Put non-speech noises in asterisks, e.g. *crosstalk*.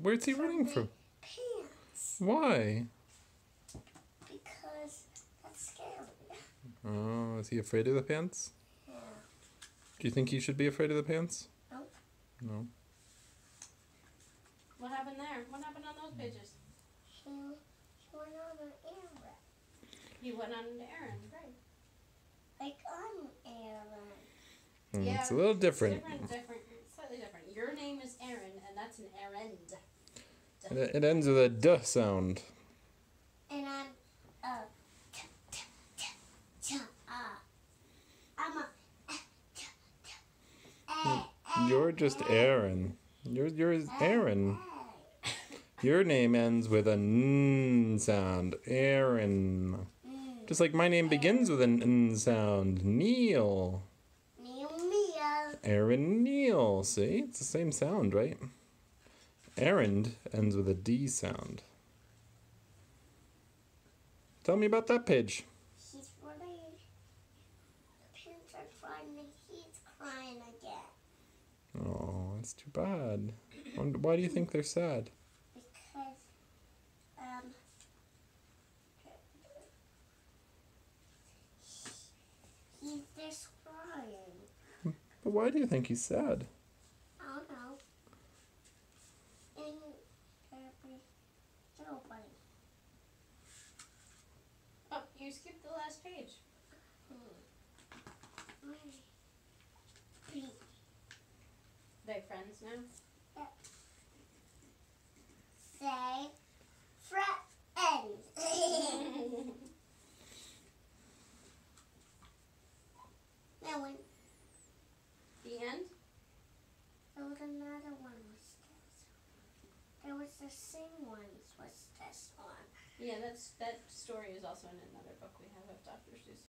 Where's he running my from? Pants. Why? Because that's scary. Oh, is he afraid of the pants? Yeah. Do you think he should be afraid of the pants? Nope. No. What happened there? What happened on those pages? He, he went on an errand. You went on an errand, right? Like I'm Aaron. Mm, Yeah, it's a little different. Different, different, slightly different. Your name is Aaron, and that's an errand. It, ends with a duh sound. And I'm uh t- t- uh I'm a uh, t- eh, eh, You're just Aaron. You're you're Aaron. eh. Your name ends with a n sound. Aaron. Mm. Just like my name begins with an n sound. Neil. Neil, Neil. Aaron Neil. See? It's the same sound, right? Errand ends with a D sound. Tell me about that page. He's really the parents are crying and he's crying again. Oh, that's too bad. Why do you think they're sad? Because um he's just crying. But why do you think he's sad? Nobody. Oh, you skipped the last page. They friends now? Say friends. *laughs* now when the end? there was another one was this. There was the same ones Yeah, that's that story is also in another book we have of Dr. Seuss.